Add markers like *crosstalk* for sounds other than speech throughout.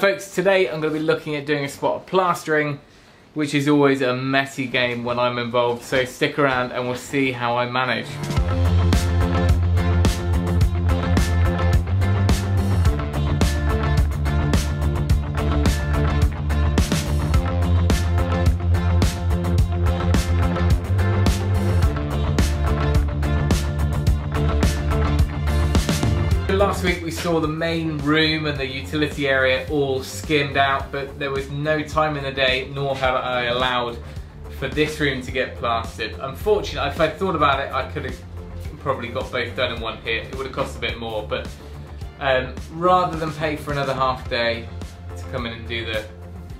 Folks, today I'm going to be looking at doing a spot of plastering, which is always a messy game when I'm involved, so stick around and we'll see how I manage. Last week we saw the main room and the utility area all skimmed out, but there was no time in the day, nor had I allowed for this room to get plastered. Unfortunately, if I'd thought about it, I could have probably got both done in one hit. It would have cost a bit more, but um, rather than pay for another half day to come in and do the,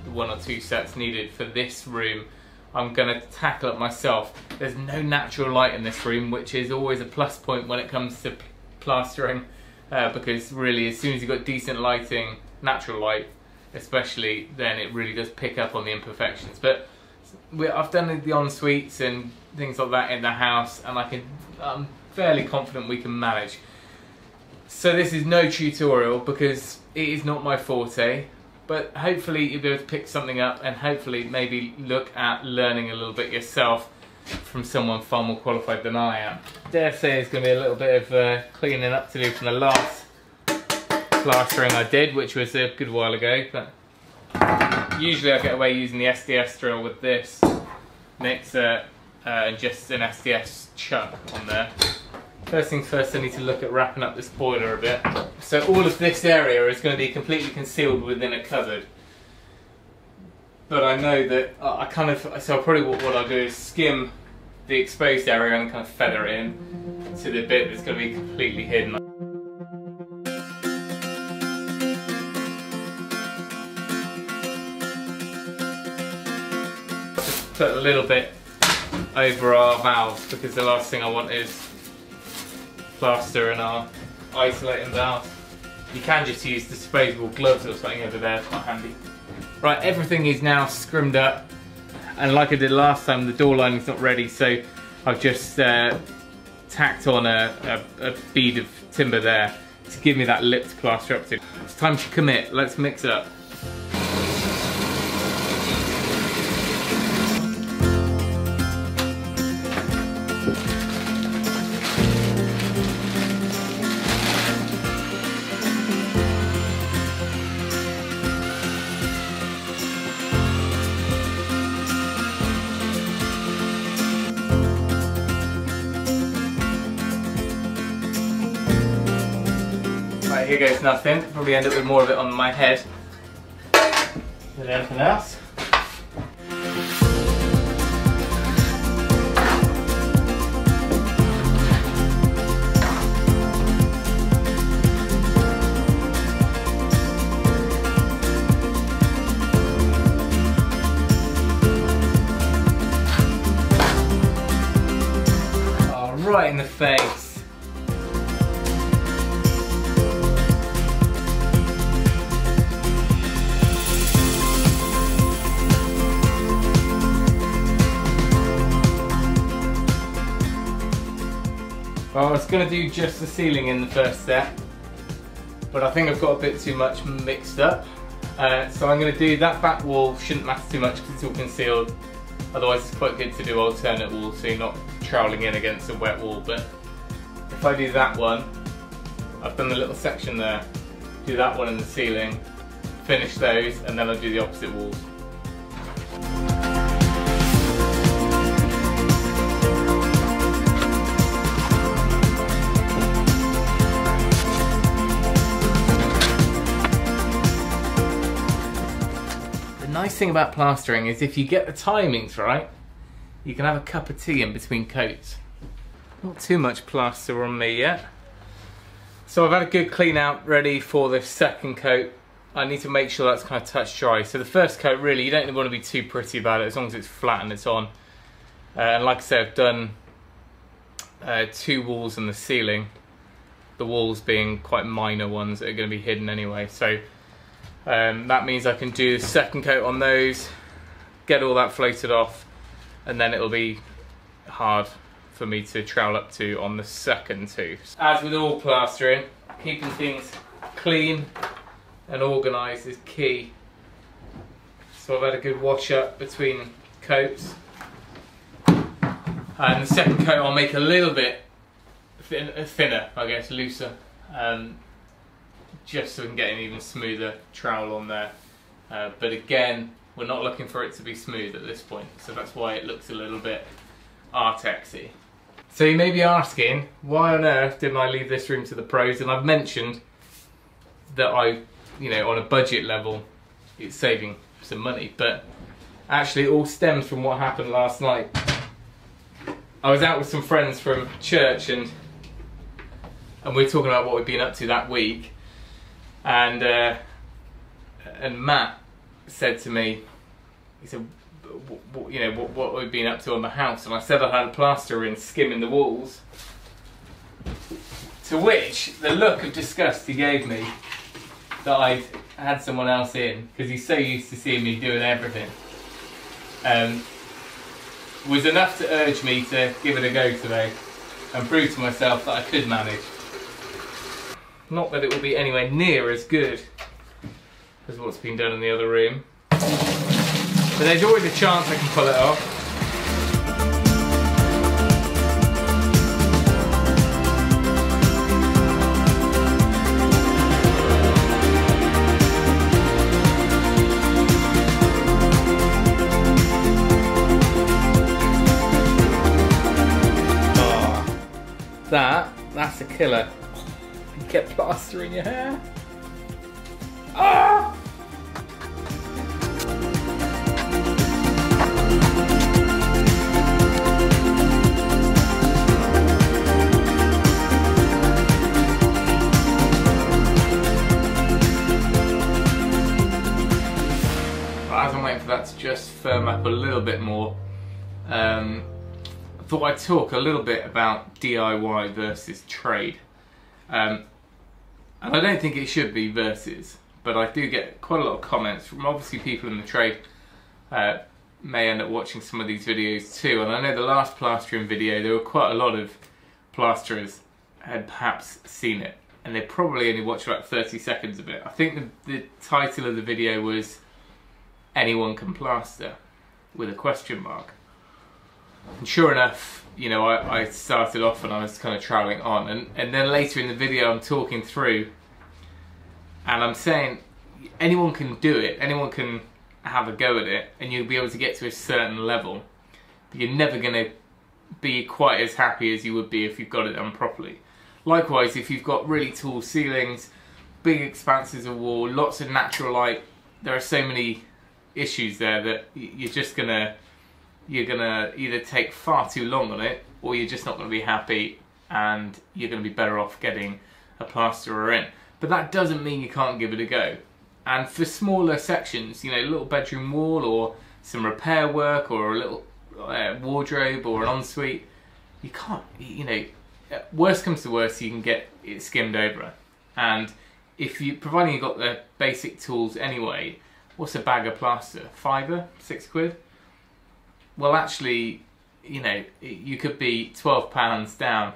the one or two sets needed for this room, I'm gonna tackle it myself. There's no natural light in this room, which is always a plus point when it comes to plastering uh, because really as soon as you've got decent lighting, natural light especially, then it really does pick up on the imperfections. But we, I've done the en-suites and things like that in the house and I can, I'm fairly confident we can manage. So this is no tutorial because it is not my forte, but hopefully you'll be able to pick something up and hopefully maybe look at learning a little bit yourself from someone far more qualified than I am. Dare say there's going to be a little bit of uh, cleaning up to do from the last plastering I did, which was a good while ago. But usually I get away using the SDS drill with this mixer uh, and just an SDS chuck on there. First things first, I need to look at wrapping up this boiler a bit. So all of this area is going to be completely concealed within a cupboard but I know that uh, I kind of, so probably what, what I'll do is skim the exposed area and kind of feather it in to the bit that's going to be completely hidden. Just put a little bit over our valves because the last thing I want is plaster in our isolating valves. You can just use disposable gloves or something over there, quite handy. Right, everything is now scrimmed up. And like I did last time, the door lining's not ready, so I've just uh, tacked on a, a, a, bead of timber there to give me that lip to plaster up to. It's time to commit, let's mix it up. Here goes nothing. Probably end up with more of it on my head than anything else. Right in the face. I was going to do just the ceiling in the first set, but I think I've got a bit too much mixed up. Uh, so I'm going to do that back wall, shouldn't matter too much because it's all concealed. Otherwise it's quite good to do alternate walls so you're not troweling in against a wet wall. But if I do that one, I've done the little section there, do that one in the ceiling, finish those, and then I'll do the opposite walls. Thing about plastering is if you get the timings right, you can have a cup of tea in between coats. Not too much plaster on me yet. So I've had a good clean out ready for the second coat. I need to make sure that's kind of touch dry. So the first coat really, you don't want to be too pretty about it as long as it's flat and it's on. Uh, and like I said, I've done uh, two walls and the ceiling. The walls being quite minor ones that are going to be hidden anyway. So um, that means I can do the second coat on those, get all that floated off, and then it'll be hard for me to trowel up to on the second two. As with all plastering, keeping things clean and organised is key. So I've had a good wash up between coats. And the second coat I'll make a little bit thin, thinner, I guess, looser. Um, just so we can get an even smoother trowel on there. Uh, but again, we're not looking for it to be smooth at this point, so that's why it looks a little bit Artexy. So you may be asking, why on earth didn't I leave this room to the pros? And I've mentioned that I, you know, on a budget level, it's saving some money, but actually it all stems from what happened last night. I was out with some friends from church and and we are talking about what we've been up to that week, and uh, and Matt said to me, he said, you know, what, what we've been up to on the house, and I said I had a plaster in skimming the walls. To which the look of disgust he gave me that I'd had someone else in, because he's so used to seeing me doing everything, um, was enough to urge me to give it a go today and prove to myself that I could manage. Not that it will be anywhere near as good as what's been done in the other room. But there's always a chance I can pull it off. Ah. that, that's a killer. You get plaster your hair. Ah! As I'm waiting for that to just firm up a little bit more, um, I thought I'd talk a little bit about DIY versus trade. Um, and I don't think it should be versus but I do get quite a lot of comments from obviously people in the trade uh, may end up watching some of these videos too and I know the last plastering video there were quite a lot of plasterers had perhaps seen it and they probably only watched about 30 seconds of it. I think the, the title of the video was anyone can plaster with a question mark. And sure enough, you know, I, I started off and I was kind of troweling on and, and then later in the video I'm talking through and I'm saying anyone can do it, anyone can have a go at it, and you'll be able to get to a certain level. But you're never going to be quite as happy as you would be if you've got it done properly. Likewise, if you've got really tall ceilings, big expanses of wall, lots of natural light, there are so many issues there that you're just gonna you're gonna either take far too long on it or you're just not gonna be happy and you're gonna be better off getting a plasterer in but that doesn't mean you can't give it a go. And for smaller sections, you know, a little bedroom wall or some repair work or a little uh, wardrobe or an ensuite, you can't, you know, worst comes to worst, you can get it skimmed over. And if you, providing you've got the basic tools anyway, what's a bag of plaster? Fiver? Six quid? Well, actually, you know, you could be £12 down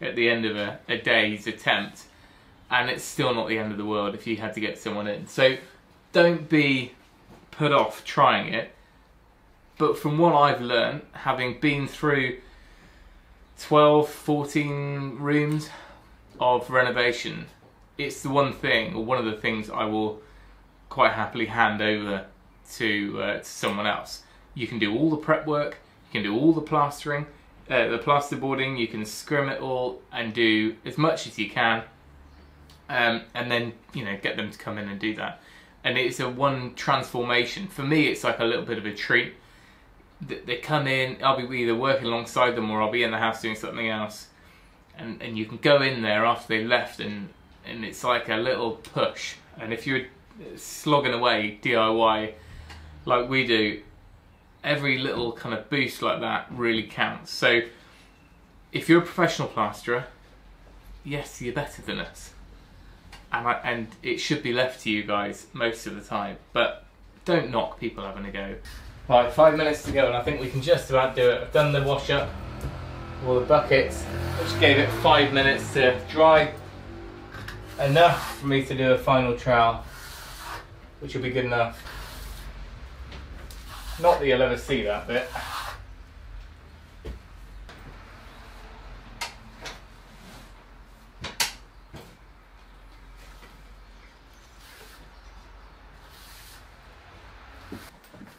at the end of a, a day's attempt and it's still not the end of the world if you had to get someone in. So don't be put off trying it. But from what I've learned, having been through 12, 14 rooms of renovation, it's the one thing, or one of the things I will quite happily hand over to, uh, to someone else. You can do all the prep work, you can do all the plastering, uh, the plasterboarding, you can scrim it all and do as much as you can um, and then you know get them to come in and do that. And it's a one transformation. For me, it's like a little bit of a treat. They come in, I'll be either working alongside them or I'll be in the house doing something else, and and you can go in there after they left, and and it's like a little push. And if you're slogging away DIY like we do, every little kind of boost like that really counts. So if you're a professional plasterer, yes, you're better than us and, I, and it should be left to you guys most of the time. But don't knock people having a go. Right, five minutes to go, and I think we can just about do it. I've done the wash up, all the buckets, which gave it five minutes to dry. Enough for me to do a final trowel. which will be good enough. Not that you'll ever see that bit.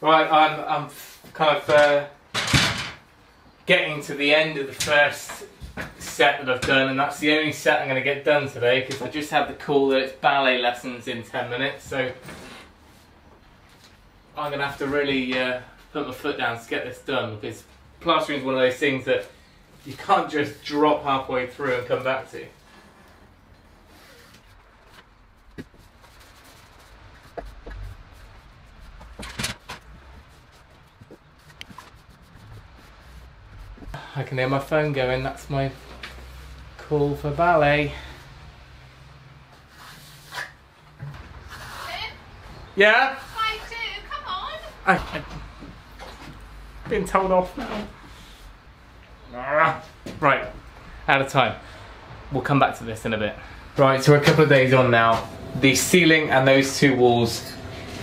Right, I'm, I'm kind of uh, getting to the end of the first set that I've done, and that's the only set I'm going to get done today because I just had the call that it's ballet lessons in 10 minutes, so I'm going to have to really uh, put my foot down to get this done because plastering is one of those things that you can't just drop halfway through and come back to. I can hear my phone going, that's my call for ballet. Yeah? I've been told off now. Ah, Right, out of time. We'll come back to this in a bit. Right, so we're a couple of days on now. The ceiling and those two walls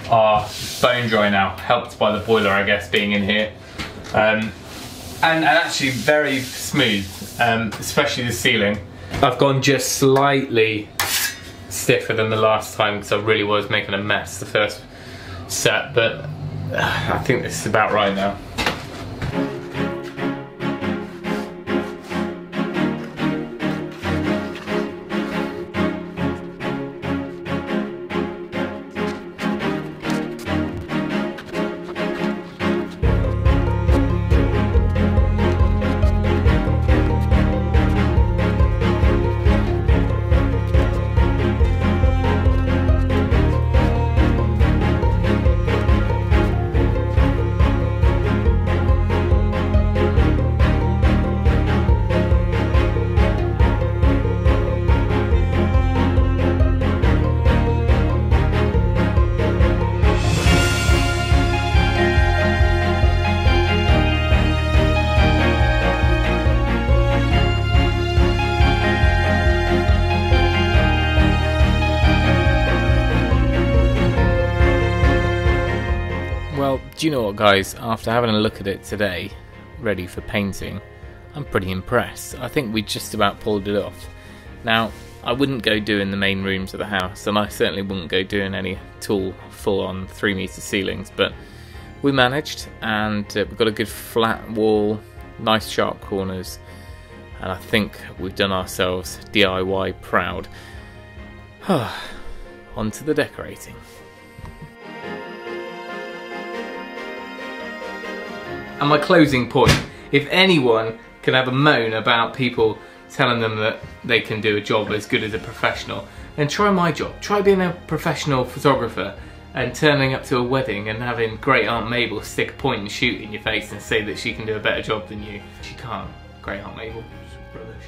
are bone dry now, helped by the boiler, I guess, being in here. Um, and, and actually very smooth, um, especially the ceiling. I've gone just slightly stiffer than the last time because I really was making a mess the first set, but *sighs* I think this is about right now. Do you know what, guys? After having a look at it today, ready for painting, I'm pretty impressed. I think we just about pulled it off. Now, I wouldn't go doing the main rooms of the house, and I certainly wouldn't go doing any tall, full on 3 metre ceilings, but we managed, and uh, we've got a good flat wall, nice sharp corners, and I think we've done ourselves DIY proud. *sighs* On to the decorating. And my closing point if anyone can have a moan about people telling them that they can do a job as good as a professional, then try my job. Try being a professional photographer and turning up to a wedding and having great Aunt Mabel stick a point and shoot in your face and say that she can do a better job than you. She can't. Great Aunt Mabel. Rubbish.